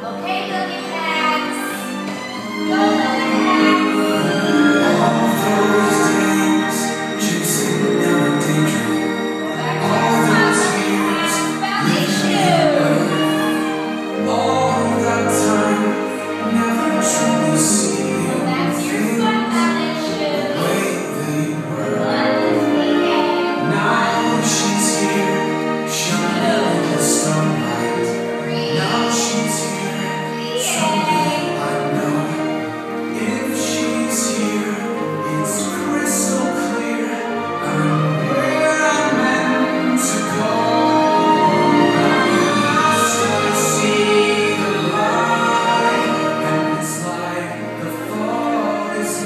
Okay, looking backs. Go.